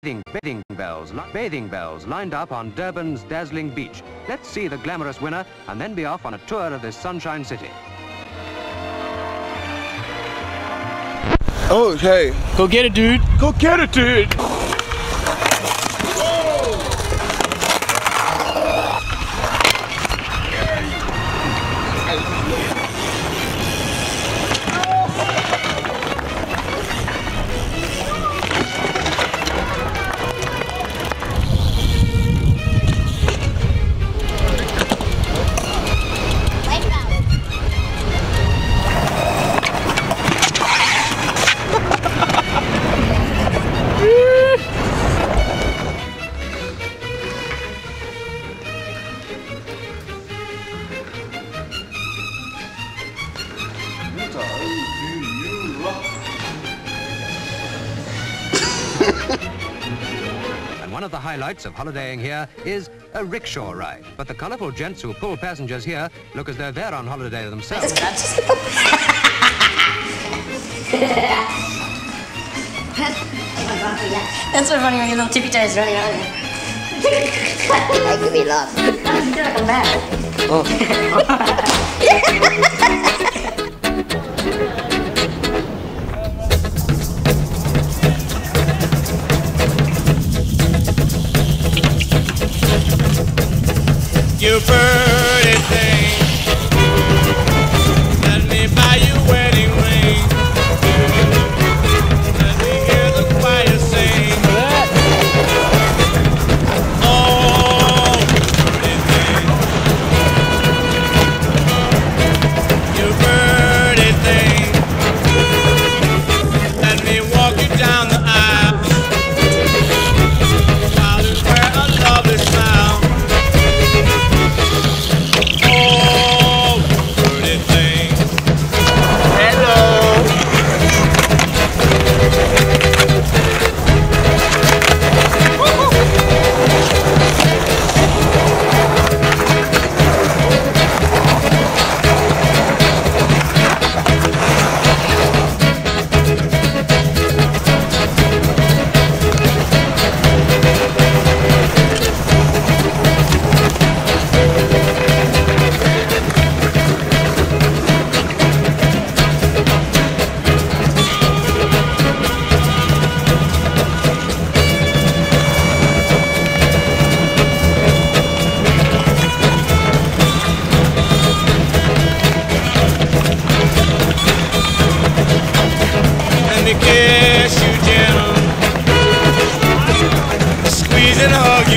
Bathing, bathing belles, bathing belles lined up on Durban's dazzling beach. Let's see the glamorous winner and then be off on a tour of this sunshine city. Oh, hey. Go get it, dude. Go get it, dude. Of the highlights of holidaying here is a rickshaw ride. But the colourful gents who pull passengers here look as though they're on holiday themselves. That's so funny when your little tippy toes running around. I could be lost. I feel like I'm mad.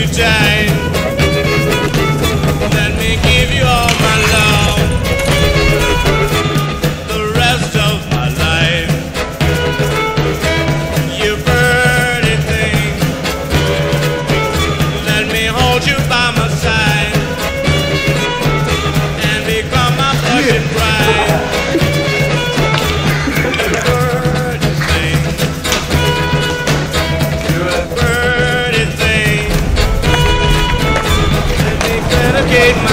you down. Okay.